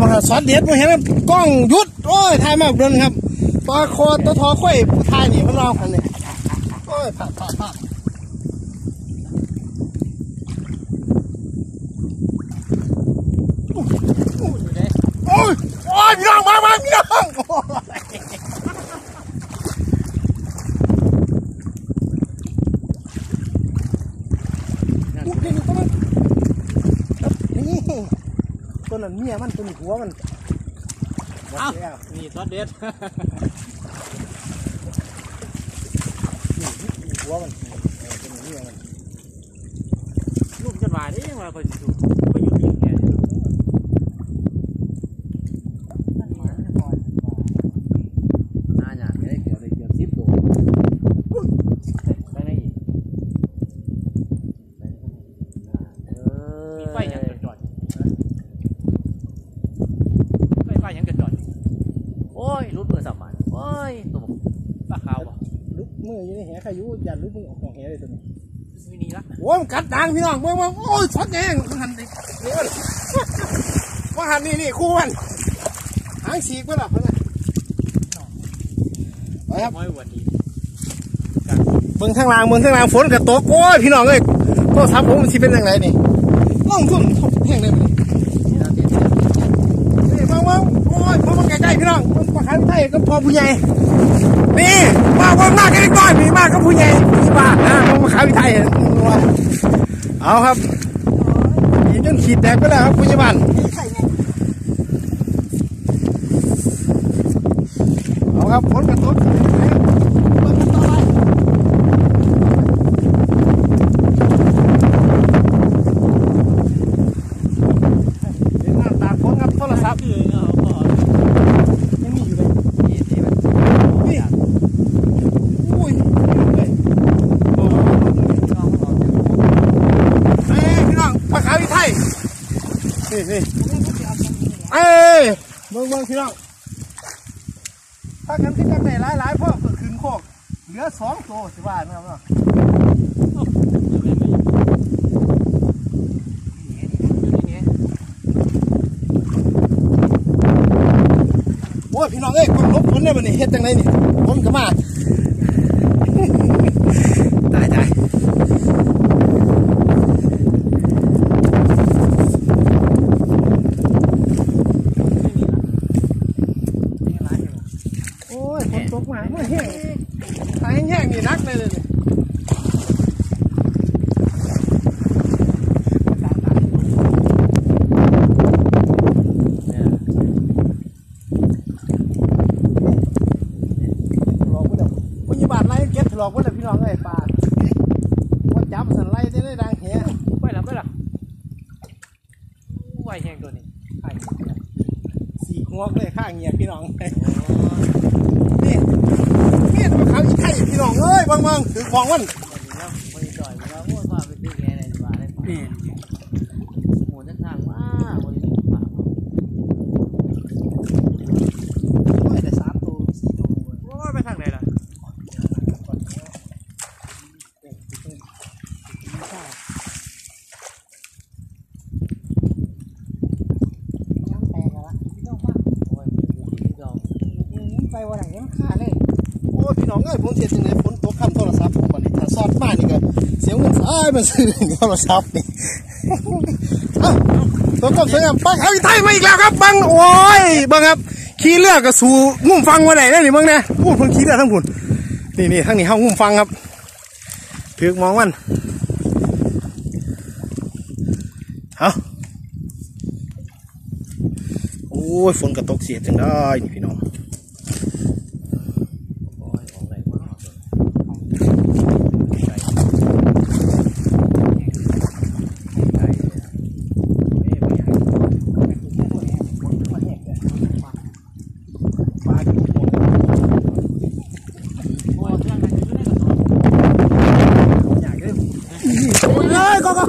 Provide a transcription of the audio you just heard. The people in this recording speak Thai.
มาหาสอนเด็ดมาเห็นกล้องยุดโอ้ยถ่ายมากเดินครับปลาคอตัวทอค่อยผู้ถ่ายนี่มันรองกันนี่โอ้ยผ่าผ่าผ่าโอ้ยโอ้ยพี่น้องมามาพี่น้องโอ้ยอุ๊ยนี่ตัวนั้นครับนี่ ตัวนั้นเมียมันตัวนี้หัวมันเอ้าหมดแล้วนี่ซอสเด็ดนี่หัวมันเออตัวนี้เมียมันลูกจะมาได้ยังไงคนสิถูกก็อยู่ที่แค่น่าอยากได้เกี่ยวได้เกี่ยวซิปตัวไปไหนอีกมีไฟยังจอดไฟไฟ ยังจอดโอ้ยรุดมือสับมันโอ้ยตัวปลาขาวป่ะลุกมืออยู่ในแหใครอยู่ยันลุกมือออกของแหเลยตัวนี้วินีละโอ้ยมันกัดดังพี่น้องเมื่อว่าโอ้ยช็อตแดงมันหันดิเดี๋ยวว่าหันนี่นี่คู่มันหางสีกไปหรอเพื่อนน่ะไปครับไม่วันนี้เบิ่งทางล่างเบิ่งทางล่างฝนกระตกโอ้ยพี่น้องเอ้ยโทรศัพท์ผมมันสิเป็นยังไงนี่ล่องทุ่นแห้งเลยมันนี่ นี่มาว่าโอ้ยมามาใกล้ๆพี่น้องมันมาขายไทยก็พอผู้ใหญ่นี่มาว่ามากกันก้อนมีมากก็ผู้ใหญ่ที่บ้านนะมามาขายไทยเอาครับมีจนขีดแตกไปแล้วครับผู้ใหญ่บ้านเอาครับฝนกระทบงกันต่อไป เดี๋ยวน้ำตาฝนครับโทรศัพท์ คือเอาพอ ยังมีอยู่เลย นี่สิมัน นี่อุ้ยเลย โอ้น้องเราจะ เอ้ยพี่น้องปลาขาวอีไทย นี่นี่เอ้ยเบิ่งเบิ่งพี่น้องถ้ากันที่กันได้หลายหลายๆพ่อก็ขึ้นโคกเหลือสองตัวสิว่านะครับเนาะโอ้ยพี่น้องเอ้ยความลบฝนเนี่ยมันนี่เฮ็ดจังไดนี่ฝนก็มา ตายตาย โอ้ยฝนตกมาเมื่อแห้งถ้าแห้งนี่นักเลยเลยหลอกพุ่าบาดไล่พี่น้องเอ้ยปลาว่าจับสันไล่ได้ได้ดังแหไปหละไปหละไหวแหงตัวนี้ไอ้สีหัวเลยข้างเงียพี่น้องนี่ เมียนมาเขาอีไทยพี่น้องเอ้ยบางบางถือของมันวันดีจ่อยแล้วว่าว่าไปซื้อแกอะไรดีกว่าได้หมูจะทางว่าวันนี้ป่า โอ้ยแต่สามตัวสี่ตัว ว่าไปทางไหนล่ะ น้ำแตกแล้วพี่น้องมา โอ้ยที่ดอง ไปวันไหนมันขาดเลยโอ้ยพี่น้องเอ้ยผมเสียจังเลยฝนตกข้ามโทรศัพท์ผมวันนี้ถ้าซอดมานี่ก็เสียเงินอ้ายมันซื้อโทรศัพท์นี่ตัวกบสวยงามปังเอาอีไทยมาอีกแล้วครับบังโอ้ยบังครับขี่เรือกับสูงุ่มฟังวันไหนได้หนิบังเนี่ยพูดเพิ่งขี่เรือทั้งผุนนี่นี่ทั้งนี้ห้องงุ่มฟังครับถือมองมันเอาโอ้ยฝนกระตกเสียจังได้นี่พี่น้อง โอ้ยออกไหนวะโอ้ยทางไหนอยู่ได้กับ อยากได้โอ้ยก็ก็